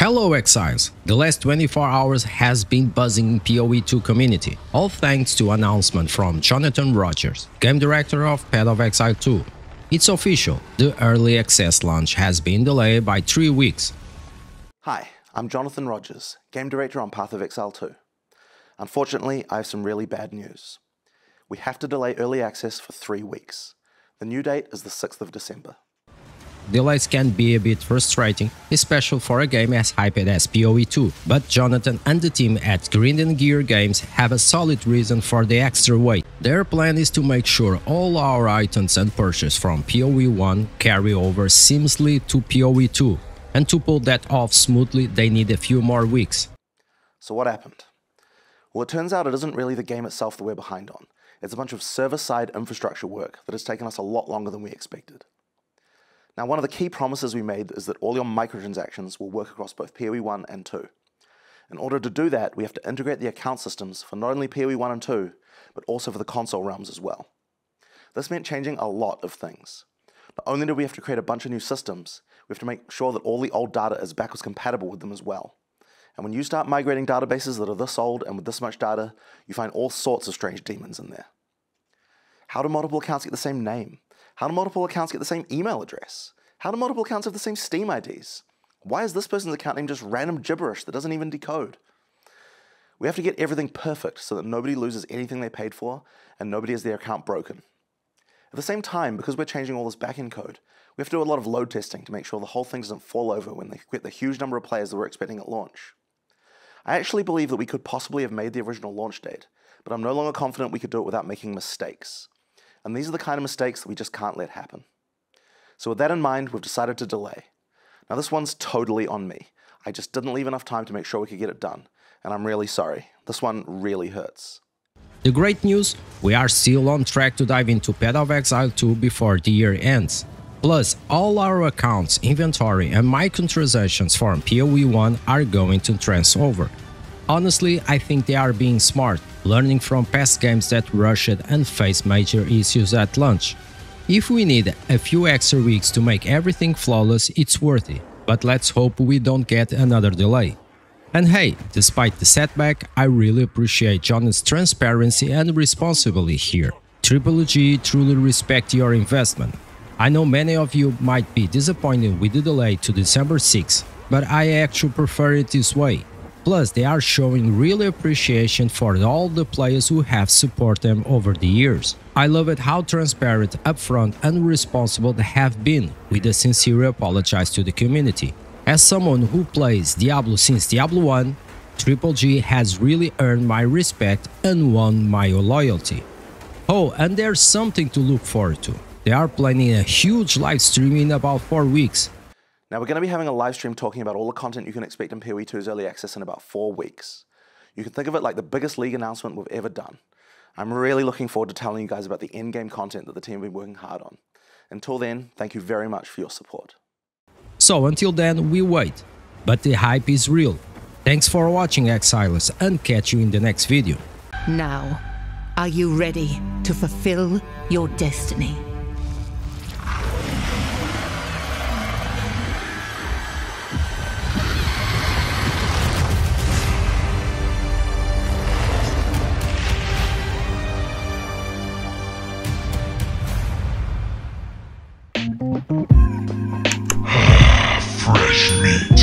Hello Exiles! The last 24 hours has been buzzing in PoE2 community, all thanks to announcement from Jonathan Rogers, game director of Path of Exile 2. It's official, the early access launch has been delayed by 3 weeks. Hi, I'm Jonathan Rogers, game director on Path of Exile 2. Unfortunately, I have some really bad news. We have to delay early access for 3 weeks. The new date is the 6th of December. Delays can be a bit frustrating, especially for a game as hyped as PoE2, but Jonathan and the team at Grinding Gear Games have a solid reason for the extra wait. Their plan is to make sure all our items and purchases from PoE1 carry over seamlessly to PoE2, and to pull that off smoothly they need a few more weeks. So what happened? Well, it turns out it isn't really the game itself that we're behind on. It's a bunch of server-side infrastructure work that has taken us a lot longer than we expected. Now, one of the key promises we made is that all your microtransactions will work across both PoE 1 and 2. In order to do that, we have to integrate the account systems for not only PoE 1 and 2, but also for the console realms as well. This meant changing a lot of things. Not only do we have to create a bunch of new systems, we have to make sure that all the old data is backwards compatible with them as well. And when you start migrating databases that are this old and with this much data, you find all sorts of strange demons in there. How do multiple accounts get the same name? How do multiple accounts get the same email address? How do multiple accounts have the same Steam IDs? Why is this person's account name just random gibberish that doesn't even decode? We have to get everything perfect so that nobody loses anything they paid for and nobody has their account broken. At the same time, because we're changing all this backend code, we have to do a lot of load testing to make sure the whole thing doesn't fall over when they get the huge number of players that we're expecting at launch. I actually believe that we could possibly have made the original launch date, but I'm no longer confident we could do it without making mistakes. And these are the kind of mistakes that we just can't let happen. So with that in mind, we've decided to delay. Now this one's totally on me. I just didn't leave enough time to make sure we could get it done. And I'm really sorry. This one really hurts. The great news, we are still on track to dive into Path of Exile 2 before the year ends. Plus, all our accounts, inventory and microtransactions from PoE 1 are going to transfer over. Honestly, I think they are being smart, learning from past games that rushed and faced major issues at launch. If we need a few extra weeks to make everything flawless, it's worth it, but let's hope we don't get another delay. And hey, despite the setback, I really appreciate John's transparency and responsibility here. Triple G truly respect your investment. I know many of you might be disappointed with the delay to December 6, but I actually prefer it this way. Plus, they are showing real appreciation for all the players who have supported them over the years. I love it how transparent, upfront and responsible they have been, with a sincere apologize to the community. As someone who plays Diablo since Diablo 1, Triple G has really earned my respect and won my loyalty. Oh, and there's something to look forward to. They are planning a huge live stream in about 4 weeks, now we're going to be having a live stream talking about all the content you can expect in PoE2's early access in about four weeks. You can think of it like the biggest league announcement we've ever done. I'm really looking forward to telling you guys about the in-game content that the team have been working hard on. Until then, thank you very much for your support. So until then, we wait. But the hype is real. Thanks for watching Exilers and catch you in the next video. Now, are you ready to fulfill your destiny? Fresh meat.